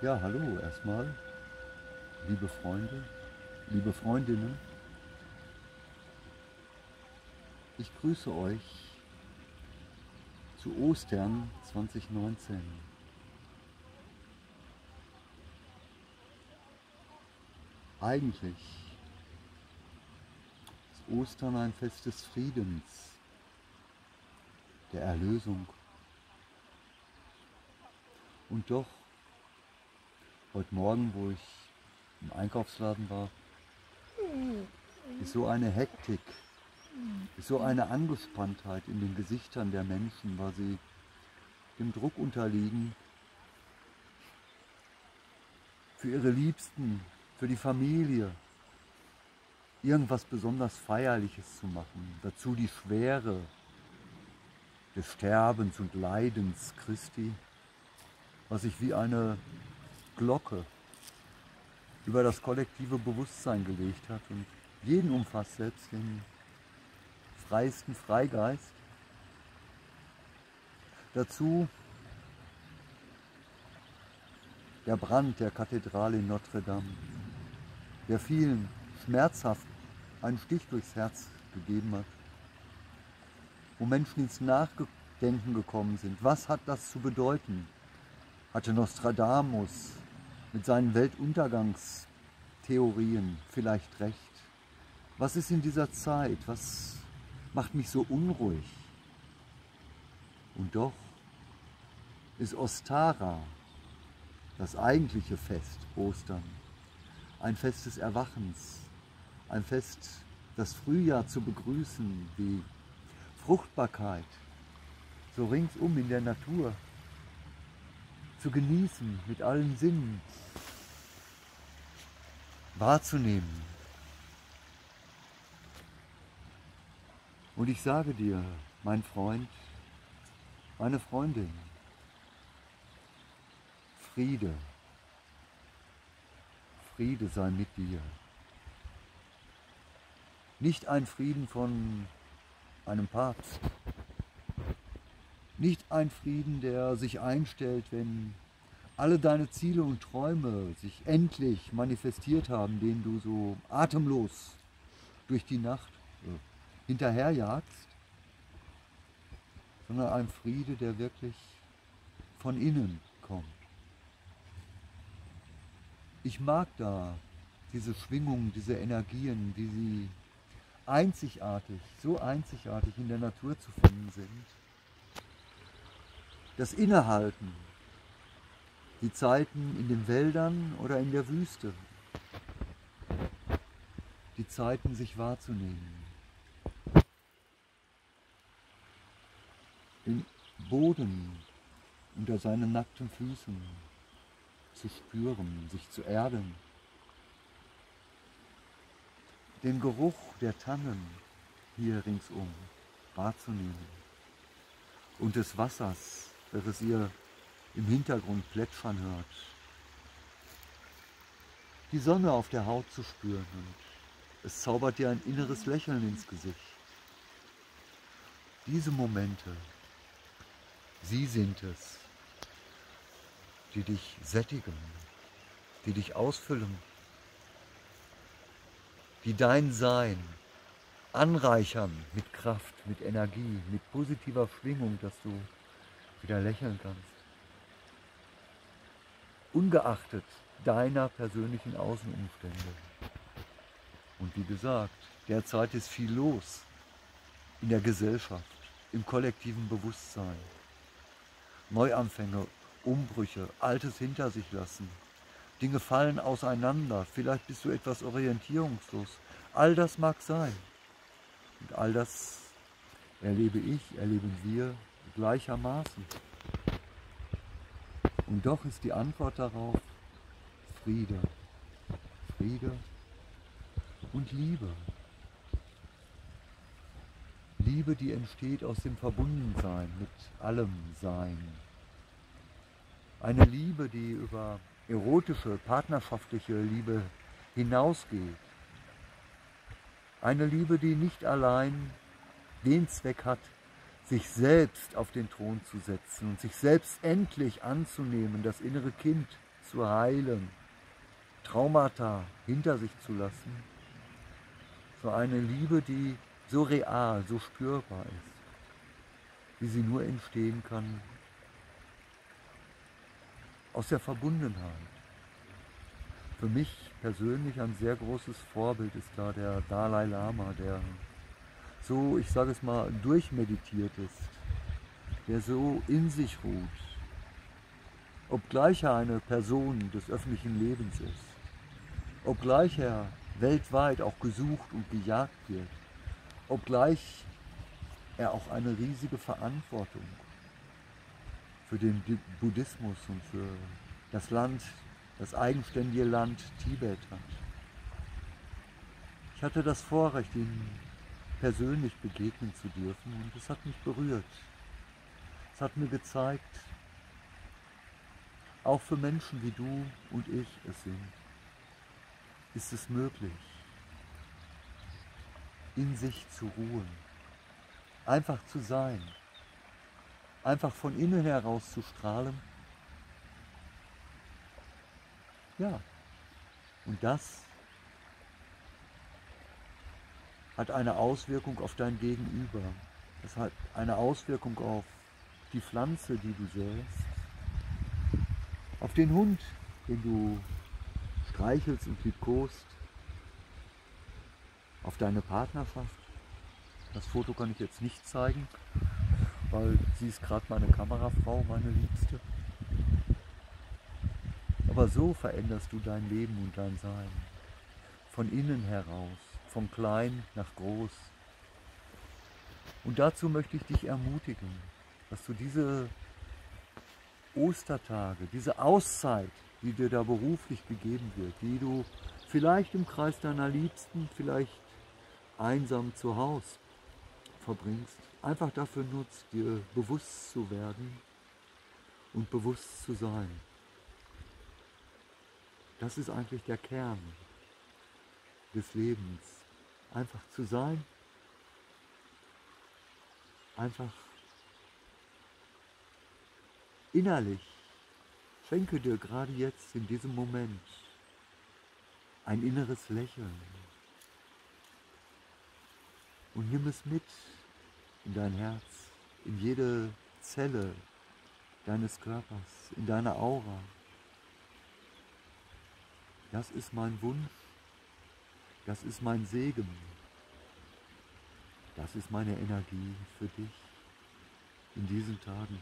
Ja, hallo erstmal, liebe Freunde, liebe Freundinnen. Ich grüße euch zu Ostern 2019. Eigentlich ist Ostern ein Fest des Friedens, der Erlösung. Und doch heute Morgen, wo ich im Einkaufsladen war, ist so eine Hektik, ist so eine Angespanntheit in den Gesichtern der Menschen, weil sie dem Druck unterliegen, für ihre Liebsten, für die Familie, irgendwas besonders Feierliches zu machen. Dazu die Schwere des Sterbens und Leidens Christi, was sich wie eine Glocke über das kollektive Bewusstsein gelegt hat und jeden umfasst, selbst den freiesten Freigeist. Dazu der Brand der Kathedrale in Notre Dame, der vielen schmerzhaft einen Stich durchs Herz gegeben hat, wo Menschen ins Nachdenken gekommen sind. Was hat das zu bedeuten? Hatte Nostradamus mit seinen Weltuntergangstheorien vielleicht recht. Was ist in dieser Zeit? Was macht mich so unruhig? Und doch ist Ostara, das eigentliche Fest, Ostern, ein Fest des Erwachens, ein Fest, das Frühjahr zu begrüßen, die Fruchtbarkeit, so ringsum in der Natur, zu genießen mit allen Sinnen, wahrzunehmen. Und ich sage dir, mein Freund, meine Freundin, Friede, Friede sei mit dir. Nicht ein Frieden von einem Papst, nicht ein Frieden, der sich einstellt, wenn alle deine Ziele und Träume sich endlich manifestiert haben, denen du so atemlos durch die Nacht äh, hinterherjagst, sondern ein Friede, der wirklich von innen kommt. Ich mag da diese Schwingungen, diese Energien, die sie einzigartig, so einzigartig in der Natur zu finden sind das Innehalten, die Zeiten in den Wäldern oder in der Wüste, die Zeiten sich wahrzunehmen, den Boden unter seinen nackten Füßen zu spüren, sich zu erden, den Geruch der Tannen hier ringsum wahrzunehmen. Und des Wassers welches ihr im Hintergrund plätschern hört. Die Sonne auf der Haut zu spüren und es zaubert dir ein inneres Lächeln ins Gesicht. Diese Momente, sie sind es, die dich sättigen, die dich ausfüllen, die dein Sein anreichern mit Kraft, mit Energie, mit positiver Schwingung, dass du wieder lächeln kannst. Ungeachtet deiner persönlichen Außenumstände. Und wie gesagt, derzeit ist viel los in der Gesellschaft, im kollektiven Bewusstsein. Neuanfänge, Umbrüche, Altes hinter sich lassen. Dinge fallen auseinander, vielleicht bist du etwas orientierungslos. All das mag sein. Und all das erlebe ich, erleben wir gleichermaßen. Und doch ist die Antwort darauf Friede. Friede und Liebe. Liebe, die entsteht aus dem Verbundensein mit allem Sein. Eine Liebe, die über erotische, partnerschaftliche Liebe hinausgeht. Eine Liebe, die nicht allein den Zweck hat, sich selbst auf den Thron zu setzen und sich selbst endlich anzunehmen, das innere Kind zu heilen, Traumata hinter sich zu lassen. So eine Liebe, die so real, so spürbar ist, wie sie nur entstehen kann aus der Verbundenheit. Für mich persönlich ein sehr großes Vorbild ist da der Dalai Lama, der so, ich sage es mal, durchmeditiert ist, der so in sich ruht, obgleich er eine Person des öffentlichen Lebens ist, obgleich er weltweit auch gesucht und gejagt wird, obgleich er auch eine riesige Verantwortung für den Buddhismus und für das Land, das eigenständige Land Tibet hat. Ich hatte das Vorrecht, ihm persönlich begegnen zu dürfen und es hat mich berührt. Es hat mir gezeigt, auch für Menschen wie du und ich es sind, ist es möglich, in sich zu ruhen, einfach zu sein, einfach von innen heraus zu strahlen. Ja, und das hat eine Auswirkung auf dein Gegenüber. Das hat eine Auswirkung auf die Pflanze, die du säst, auf den Hund, den du streichelst und liebkost, auf deine Partnerschaft. Das Foto kann ich jetzt nicht zeigen, weil sie ist gerade meine Kamerafrau, meine Liebste. Aber so veränderst du dein Leben und dein Sein. Von innen heraus, von klein nach groß. Und dazu möchte ich dich ermutigen, dass du diese Ostertage, diese Auszeit, die dir da beruflich gegeben wird, die du vielleicht im Kreis deiner Liebsten, vielleicht einsam zu Hause verbringst, einfach dafür nutzt, dir bewusst zu werden und bewusst zu sein. Das ist eigentlich der Kern des Lebens. Einfach zu sein, einfach innerlich. Schenke dir gerade jetzt in diesem Moment ein inneres Lächeln und nimm es mit in dein Herz, in jede Zelle deines Körpers, in deine Aura. Das ist mein Wunsch, das ist mein Segen, das ist meine Energie für dich in diesen Tagen.